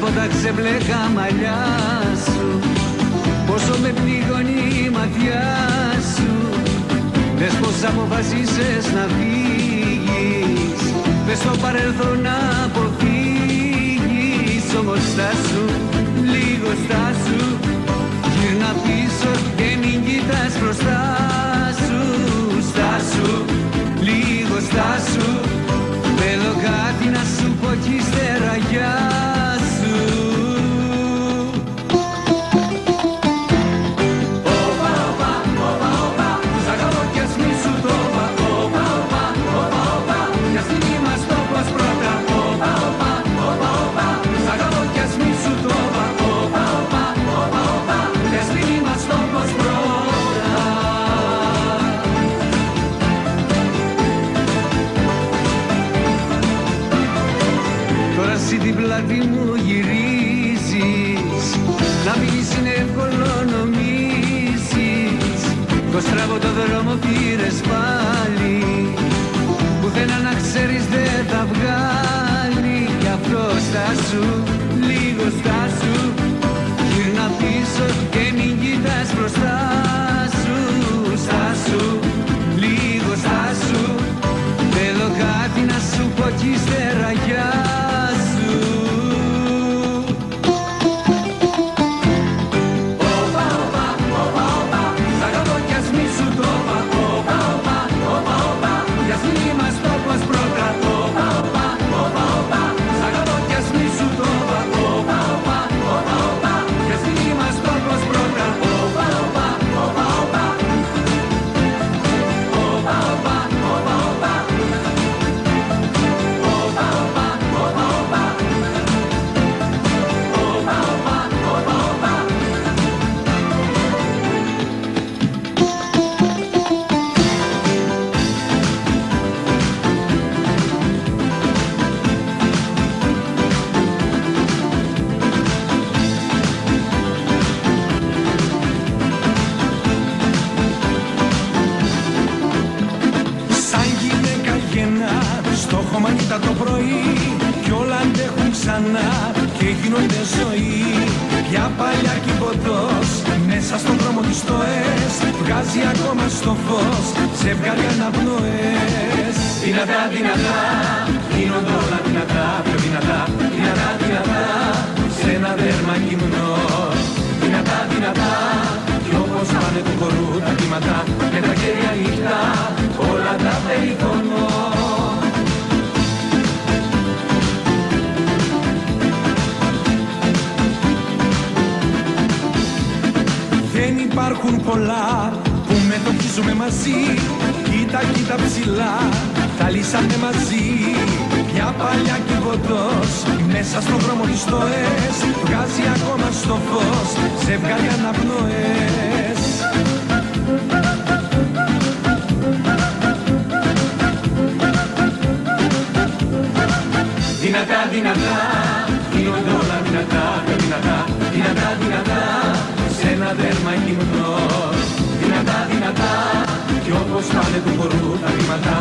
τα ξεμπλέκα μαλλιά σου. Πόσο με πνίγωνει η ματιά σου. Δες πως αποφασίσες να φύγεις. Δες το παρελθόν να αποφύγεις. Όμως στάσου, λίγο στάσου Το στραβό το δρόμο πήρες πάλι. Πουθενά να ξέρεις δεν θα βγάλει. Κι αυτός στάσου, λίγος στάσου Γύρνα πίσω και μην κοιτάς μπροστά σου. Στάσου, λίγος στάσου Θέλω κάτι να σου πω κι Τα το πρωί κι όλα αντέχουν ξανά και γίνονται ζωή. Για παλιά κυμποντός μέσα στον δρόμο της τοές βγάζει ακόμα στο φως σε ζευγάρια αναπνοές Δυνατά, δυνατά, γίνονται όλα δυνατά, πιο δυνατά, δυνατά, δυνατά σε ένα δέρμα γυμνός. Δυνατά, δυνατά, κι όπως πάνε του χορού τα κύματα Δεν υπάρχουν πολλά που μετοχίζουμε μαζί. Κοίτα, κοίτα ψηλά, τα λύσαμε μαζί. Μια παλιά κυβωτός, μέσα στον δρόμο της στοές Βγάζει ακόμα στο φως, ζευγάρι αναπνοές. Δυνατά, δυνατά, γίνονται όλα δυνατά, πιο δυνατά, δυνατά, δυνατά, σε ένα δέρμα γυμνός. Δυνατά, δυνατά, κι όπως πάνε του χορού τα βήματα,